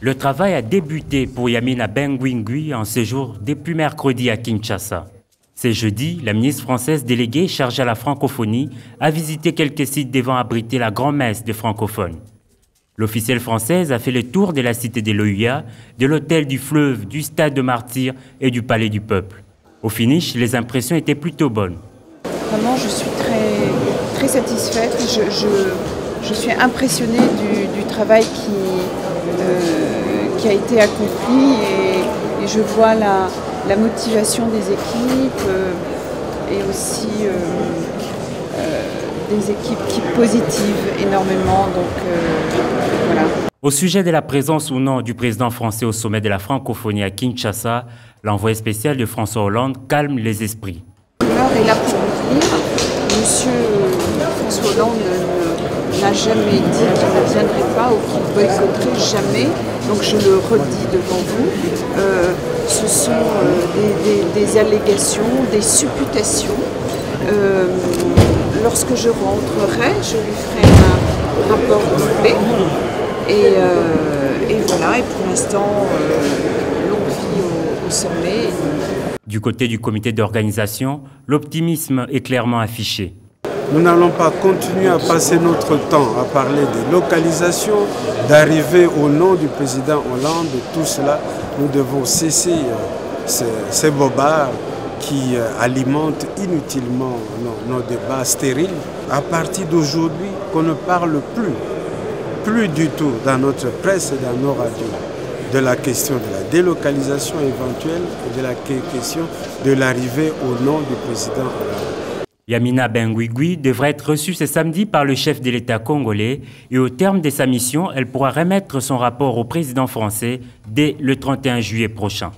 Le travail a débuté pour Yamina Benguingui en séjour depuis mercredi à Kinshasa. C'est jeudi, la ministre française déléguée chargée à la francophonie a visité quelques sites devant abriter la grand-messe des francophones. L'officielle française a fait le tour de la cité de l'OUA, de l'hôtel du fleuve, du stade de Martyr et du palais du peuple. Au finish, les impressions étaient plutôt bonnes. Vraiment, je suis très, satisfaite. Je, suis impressionnée du, travail qui, euh, qui a été accompli et, je vois la, motivation des équipes euh, et aussi euh, des équipes qui positivent énormément. Donc voilà. Au sujet de la présence ou non du président français au sommet de la francophonie à Kinshasa, l'envoyé spécial de François Hollande calme les esprits. L'heure est là pour. Monsieur François Hollande n'a jamais dit qu'il ne viendrait pas ou qu'il boycotterait jamais. Donc je le redis devant vous. Euh, ce sont euh, des, allégations, des supputations. Euh, lorsque je rentrerai, je lui ferai un rapport complet. Et, voilà, et pour l'instant, longue vie au sommet. Du côté du comité d'organisation, l'optimisme est clairement affiché. Nous n'allons pas continuer à passer notre temps à parler de localisation, d'arriver au nom du président Hollande, tout cela. Nous devons cesser euh, ces, bobards qui euh, alimentent inutilement nos, nos débats stériles. À partir d'aujourd'hui, qu'on ne parle plus, plus du tout dans notre presse et dans nos radios de la question de la délocalisation éventuelle et de la question de l'arrivée au nom du président Hollande. Yamina Benguigui devrait être reçue ce samedi par le chef de l'État congolais et au terme de sa mission, elle pourra remettre son rapport au président français dès le 31 juillet prochain.